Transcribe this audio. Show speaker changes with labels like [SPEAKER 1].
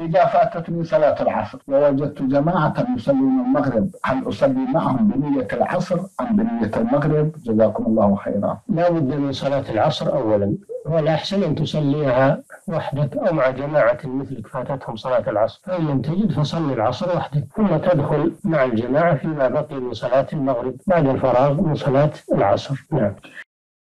[SPEAKER 1] إذا فاتتني صلاة العصر ووجدت جماعة يصلون المغرب هل أصلي معهم بنية العصر أم بنية المغرب؟ جزاكم الله خيرا.
[SPEAKER 2] لا بد من صلاة العصر أولا والأحسن أن تصليها وحدك أو مع جماعة مثلك فاتتهم صلاة العصر. فإن لم تجد فصل العصر وحدك ثم تدخل مع الجماعة فيما بقي من صلاة المغرب بعد الفراغ من صلاة العصر. نعم.